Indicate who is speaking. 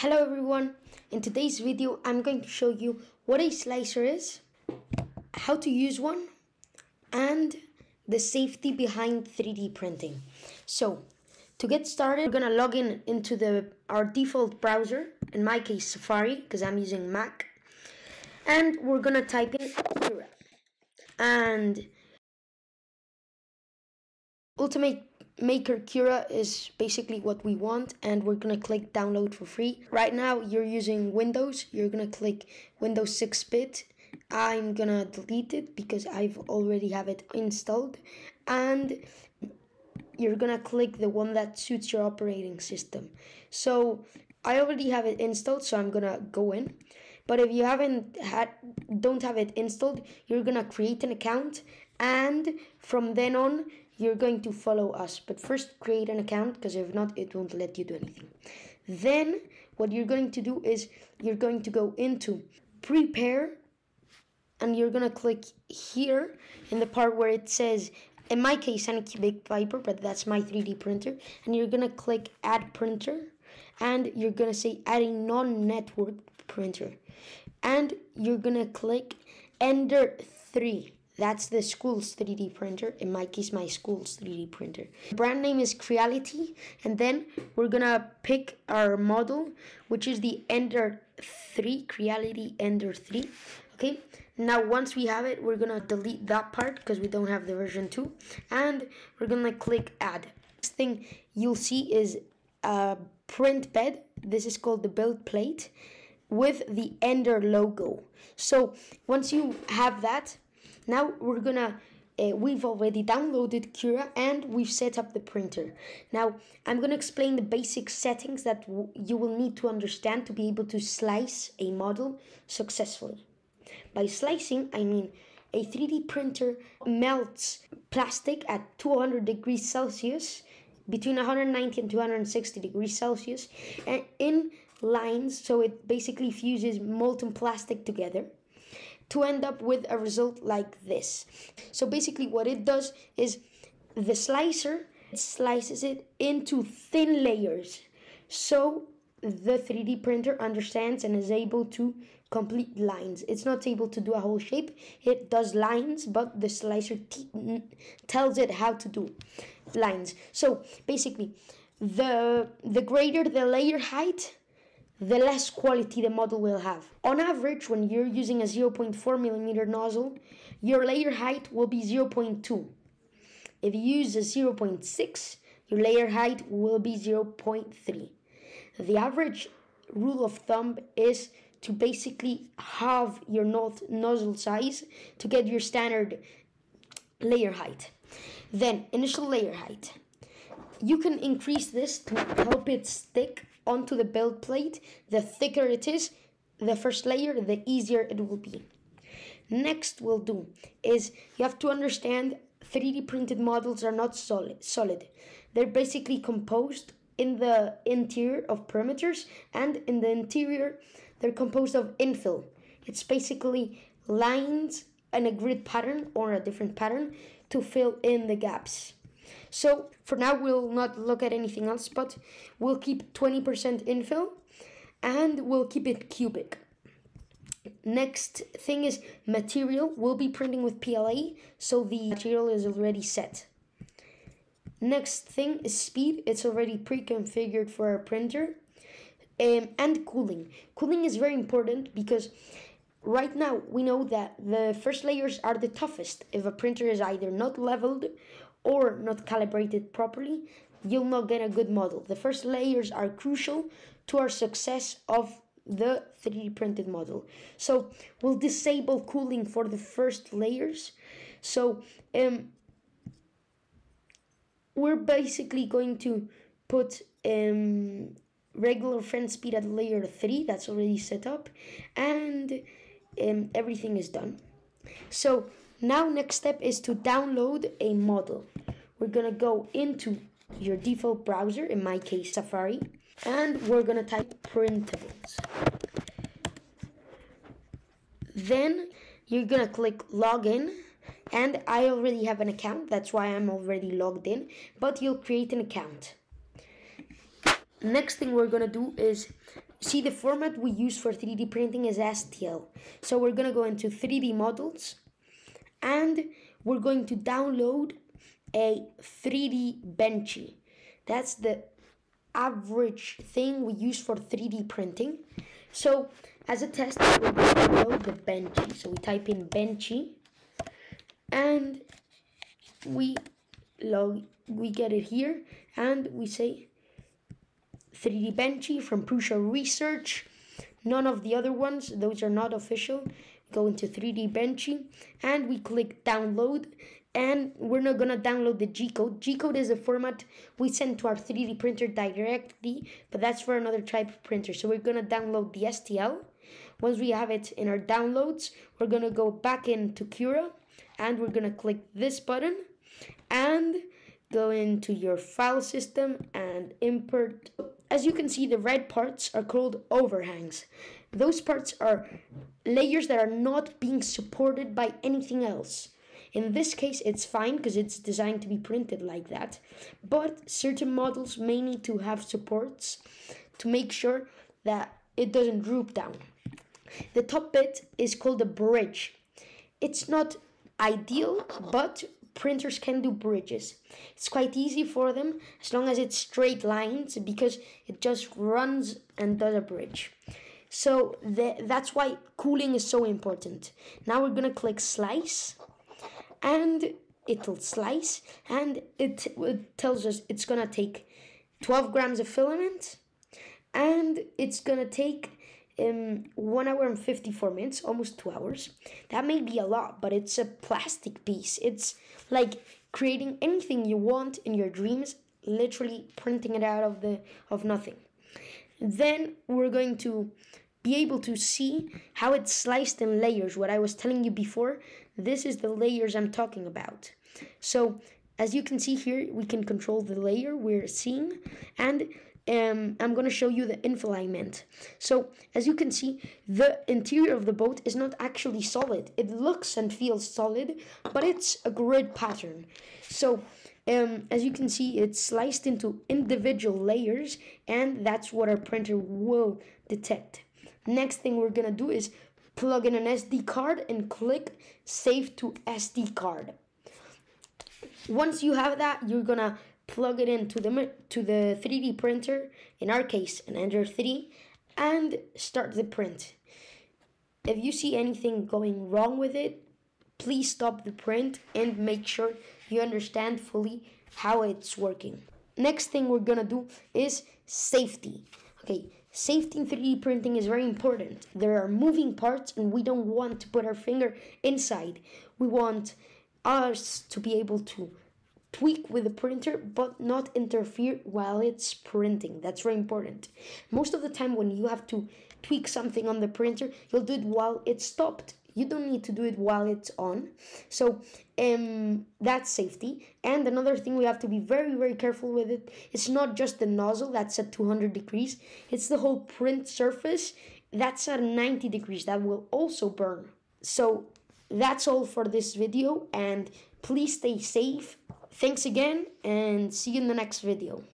Speaker 1: Hello everyone, in today's video I'm going to show you what a slicer is, how to use one, and the safety behind 3D printing. So, to get started, we're gonna log in into the our default browser, in my case Safari, because I'm using Mac, and we're gonna type in Cura. And Ultimate Maker Cura is basically what we want and we're gonna click download for free. Right now you're using Windows, you're gonna click Windows 6-bit. I'm gonna delete it because I've already have it installed and you're gonna click the one that suits your operating system. So I already have it installed so I'm gonna go in. But if you haven't had don't have it installed, you're gonna create an account and from then on you're going to follow us. But first create an account because if not, it won't let you do anything. Then what you're going to do is you're going to go into prepare and you're gonna click here in the part where it says in my case Anycubic Vyper but that's my 3D printer and you're gonna click add printer and you're gonna say add a non-network printer and you're gonna click ender 3 that's the school's 3D printer. In my case, my school's 3D printer. brand name is Creality. And then we're gonna pick our model, which is the Ender 3, Creality Ender 3. Okay, now once we have it, we're gonna delete that part because we don't have the version 2. And we're gonna click Add. Next thing you'll see is a print bed. This is called the build plate with the Ender logo. So once you have that, now we're gonna uh, we've already downloaded Cura and we've set up the printer. Now I'm to explain the basic settings that you will need to understand to be able to slice a model successfully. By slicing, I mean a 3D printer melts plastic at 200 degrees Celsius, between 190 and 260 degrees Celsius, and in lines, so it basically fuses molten plastic together to end up with a result like this. So basically what it does is the slicer slices it into thin layers. So the 3D printer understands and is able to complete lines. It's not able to do a whole shape. It does lines, but the slicer tells it how to do lines. So basically, the the greater the layer height, the less quality the model will have. On average, when you're using a 0.4 millimeter nozzle, your layer height will be 0.2. If you use a 0.6, your layer height will be 0.3. The average rule of thumb is to basically halve your nozzle size to get your standard layer height. Then, initial layer height. You can increase this to help it stick onto the build plate, the thicker it is, the first layer, the easier it will be. Next we'll do is you have to understand 3D printed models are not solid. solid. They're basically composed in the interior of perimeters and in the interior they're composed of infill. It's basically lines and a grid pattern or a different pattern to fill in the gaps. So for now, we'll not look at anything else, but we'll keep 20% infill and we'll keep it cubic. Next thing is material. We'll be printing with PLA, so the material is already set. Next thing is speed. It's already pre-configured for our printer. Um, and cooling. Cooling is very important because right now we know that the first layers are the toughest if a printer is either not leveled or not calibrated properly, you'll not get a good model. The first layers are crucial to our success of the 3D printed model. So we'll disable cooling for the first layers. So um, we're basically going to put um, regular fan speed at layer 3, that's already set up, and um, everything is done. So now next step is to download a model. We're gonna go into your default browser, in my case Safari, and we're gonna type printables. Then you're gonna click login and I already have an account, that's why I'm already logged in, but you'll create an account. Next thing we're gonna do is see the format we use for 3D printing is STL. So we're gonna go into 3D models and we're going to download a 3D Benchy. That's the average thing we use for 3D printing. So as a test, we're going to load the Benchy. So we type in Benchy and we log we get it here and we say 3D Benchy from Prusa Research. None of the other ones, those are not official. Go into 3D Benchy and we click download and we're not gonna download the G-code. G-code is a format we send to our 3D printer directly, but that's for another type of printer. So we're gonna download the STL. Once we have it in our downloads, we're gonna go back into Cura and we're gonna click this button and go into your file system and import. As you can see, the red parts are called overhangs. Those parts are layers that are not being supported by anything else. In this case, it's fine because it's designed to be printed like that. But certain models may need to have supports to make sure that it doesn't droop down. The top bit is called a bridge. It's not ideal, but printers can do bridges. It's quite easy for them as long as it's straight lines because it just runs and does a bridge. So that's why cooling is so important. Now we're gonna click slice and it'll slice and it, it tells us it's gonna take 12 grams of filament and it's gonna take um, 1 hour and 54 minutes, almost 2 hours. That may be a lot, but it's a plastic piece. It's like creating anything you want in your dreams, literally printing it out of the of nothing. Then we're going to be able to see how it's sliced in layers. What I was telling you before, this is the layers I'm talking about. So as you can see here, we can control the layer we're seeing and um, I'm going to show you the infoliament. So as you can see, the interior of the boat is not actually solid. It looks and feels solid, but it's a grid pattern. So um, as you can see, it's sliced into individual layers, and that's what our printer will detect. Next thing we're to do is plug in an SD card and click Save to SD card. Once you have that, you're to plug it into the to the 3D printer, in our case an Ender 3, and start the print. If you see anything going wrong with it, please stop the print and make sure you understand fully how it's working. Next thing we're gonna do is safety. Okay, safety in 3D printing is very important. There are moving parts and we don't want to put our finger inside. We want us to be able to tweak with the printer but not interfere while it's printing. That's very important. Most of the time when you have to tweak something on the printer, you'll do it while it's stopped. You don't need to do it while it's on. So um, that's safety. And another thing we have to be very, very careful with it. It's not just the nozzle that's at 200 degrees. It's the whole print surface that's at 90 degrees. That will also burn. So that's all for this video and please stay safe Thanks again and see you in the next video.